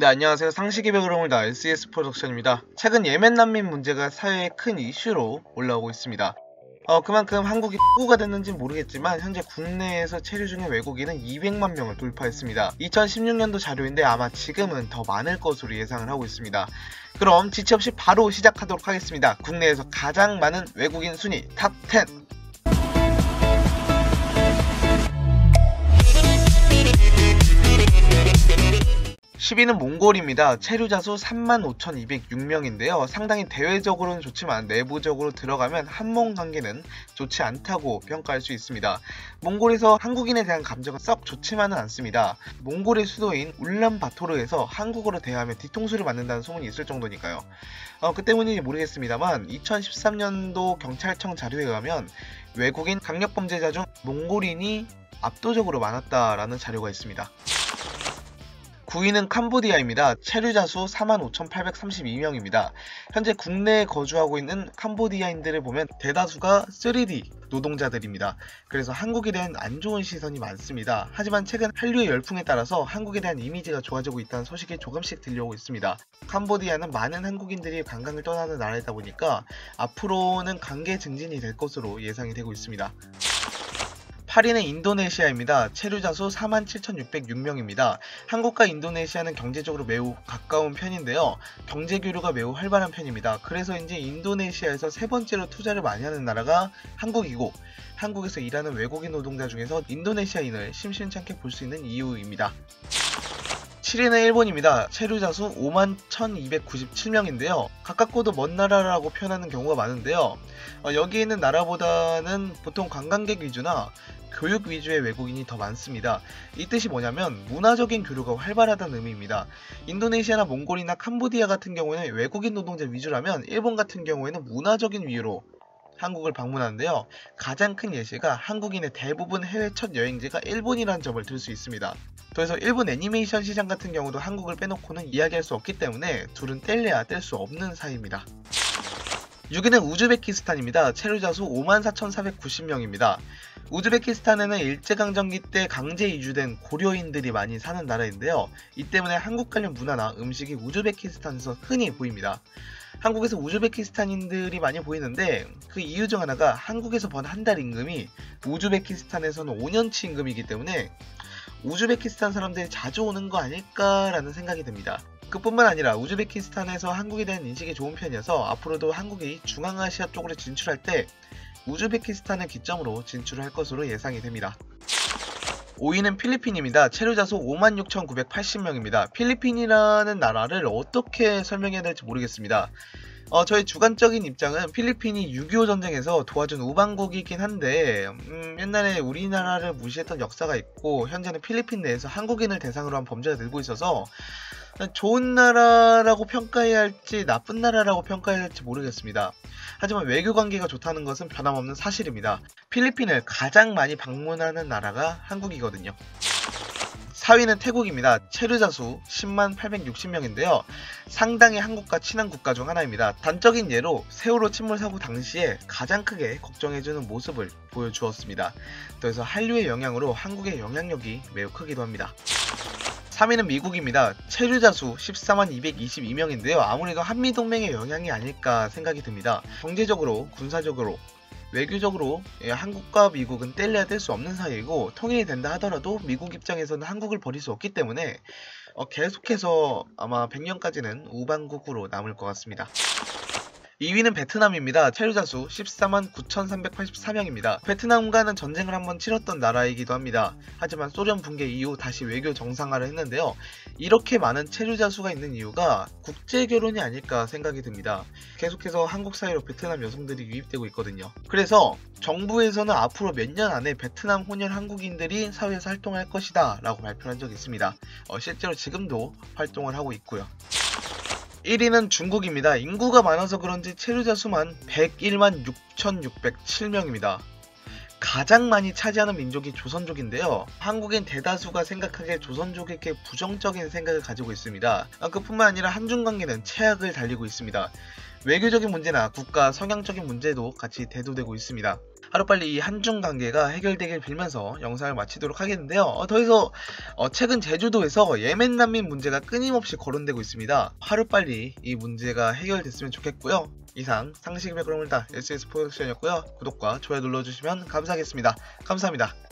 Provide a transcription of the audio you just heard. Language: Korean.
네, 안녕하세요. 상식의 벽을 다 SES 프로덕션입니다. 최근 예멘 난민 문제가 사회의 큰 이슈로 올라오고 있습니다. 어, 그만큼 한국이 X가 됐는지 모르겠지만 현재 국내에서 체류 중의 외국인은 200만 명을 돌파했습니다. 2016년도 자료인데 아마 지금은 더 많을 것으로 예상을 하고 있습니다. 그럼 지체 없이 바로 시작하도록 하겠습니다. 국내에서 가장 많은 외국인 순위 top 10. 10위는 몽골입니다. 체류자 수 35,206명인데요. 상당히 대외적으로는 좋지만 내부적으로 들어가면 한몸 관계는 좋지 않다고 평가할 수 있습니다. 몽골에서 한국인에 대한 감정은 썩 좋지만은 않습니다. 몽골의 수도인 울란바토르에서 한국어로 대하면 뒤통수를 맞는다는 소문이 있을 정도니까요. 어, 그 때문인지 모르겠습니다만 2013년도 경찰청 자료에 의하면 외국인 강력범죄자 중 몽골인이 압도적으로 많았다라는 자료가 있습니다. 9위는 캄보디아입니다. 체류자 수 45,832명입니다. 현재 국내에 거주하고 있는 캄보디아인들을 보면 대다수가 3D 노동자들입니다. 그래서 한국에 대한 안 좋은 시선이 많습니다. 하지만 최근 한류의 열풍에 따라서 한국에 대한 이미지가 좋아지고 있다는 소식이 조금씩 들려오고 있습니다. 캄보디아는 많은 한국인들이 관광을 떠나는 나라이다 보니까 앞으로는 관계 증진이 될 것으로 예상이 되고 있습니다. 8위는 인도네시아입니다. 체류자 수 47,606명입니다. 한국과 인도네시아는 경제적으로 매우 가까운 편인데요. 경제 교류가 매우 활발한 편입니다. 그래서인지 인도네시아에서 세 번째로 투자를 많이 하는 나라가 한국이고 한국에서 일하는 외국인 노동자 중에서 인도네시아인을 심심찮게 볼 수 있는 이유입니다. 7위는 일본입니다. 체류자 수 51,297명인데요. 가깝고도 먼 나라라고 표현하는 경우가 많은데요. 어, 여기 있는 나라보다는 보통 관광객 위주나 교육 위주의 외국인이 더 많습니다. 이 뜻이 뭐냐면 문화적인 교류가 활발하다는 의미입니다. 인도네시아나 몽골이나 캄보디아 같은 경우에는 외국인 노동자 위주라면 일본 같은 경우에는 문화적인 이유로 한국을 방문하는데요. 가장 큰 예시가 한국인의 대부분 해외 첫 여행지가 일본이라는 점을 들 수 있습니다. 그래서 일본 애니메이션 시장 같은 경우도 한국을 빼놓고는 이야기할 수 없기 때문에 둘은 뗄래야 뗄 수 없는 사이입니다. 6위는 우즈베키스탄입니다. 체류자 수 54,490명입니다. 우즈베키스탄에는 일제강점기 때 강제 이주된 고려인들이 많이 사는 나라인데요. 이 때문에 한국 관련 문화나 음식이 우즈베키스탄에서 흔히 보입니다. 한국에서 우즈베키스탄인들이 많이 보이는데 그 이유 중 하나가 한국에서 번 한 달 임금이 우즈베키스탄에서는 5년치 임금이기 때문에 우즈베키스탄 사람들이 자주 오는 거 아닐까라는 생각이 듭니다. 그뿐만 아니라 우즈베키스탄에서 한국에 대한 인식이 좋은 편이어서 앞으로도 한국이 중앙아시아 쪽으로 진출할 때 우즈베키스탄을 기점으로 진출을 할 것으로 예상이 됩니다. 5위는 필리핀입니다. 체류자 수 56,980명입니다. 필리핀이라는 나라를 어떻게 설명해야 될지 모르겠습니다. 어, 저의 주관적인 입장은 필리핀이 6.25 전쟁에서 도와준 우방국이긴 한데 음, 옛날에 우리나라를 무시했던 역사가 있고 현재는 필리핀 내에서 한국인을 대상으로 한 범죄가 늘고 있어서 좋은 나라라고 평가해야 할지 나쁜 나라라고 평가해야 할지 모르겠습니다. 하지만 외교 관계가 좋다는 것은 변함없는 사실입니다. 필리핀을 가장 많이 방문하는 나라가 한국이거든요. 4위는 태국입니다. 체류자 수 10만 860명인데요. 상당히 한국과 친한 국가 중 하나입니다. 단적인 예로 세월호 침몰 사고 당시에 가장 크게 걱정해주는 모습을 보여주었습니다. 그래서 한류의 영향으로 한국의 영향력이 매우 크기도 합니다. 3위는 미국입니다. 체류자 수 14만 222명인데요. 아무래도 한미동맹의 영향이 아닐까 생각이 듭니다. 경제적으로, 군사적으로, 외교적으로 예, 한국과 미국은 뗄래야 뗄 수 없는 사이이고 통일이 된다 하더라도 미국 입장에서는 한국을 버릴 수 없기 때문에 어, 계속해서 아마 100년까지는 우방국으로 남을 것 같습니다. 2위는 베트남입니다. 체류 자 수 14만 9,384명입니다. 베트남과는 전쟁을 한번 치렀던 나라이기도 합니다. 하지만 소련 붕괴 이후 다시 외교 정상화를 했는데요. 이렇게 많은 체류자 수가 있는 이유가 국제 결혼이 아닐까 생각이 듭니다. 계속해서 한국 사회로 베트남 여성들이 유입되고 있거든요. 그래서 정부에서는 앞으로 몇 년 안에 베트남 혼혈 한국인들이 사회에서 활동할 것이다 라고 발표한 적이 있습니다. 어, 실제로 지금도 활동을 하고 있고요. 1위는 중국입니다. 인구가 많아서 그런지 체류자 수만 101만 6,607명입니다. 가장 많이 차지하는 민족이 조선족인데요. 한국인 대다수가 생각하기에 조선족에게 부정적인 생각을 가지고 있습니다. 아, 그뿐만 아니라 한중 관계는 최악을 달리고 있습니다. 외교적인 문제나 국가 성향적인 문제도 같이 대두되고 있습니다. 하루빨리 이 한중 관계가 해결되길 빌면서 영상을 마치도록 하겠는데요. 어, 더해서 어, 최근 제주도에서 예멘 난민 문제가 끊임없이 거론되고 있습니다. 하루빨리 이 문제가 해결됐으면 좋겠고요. 이상 상식의 그럼을 다 SS 프로덕션이었고요. 구독과 좋아요 눌러주시면 감사하겠습니다. 감사합니다.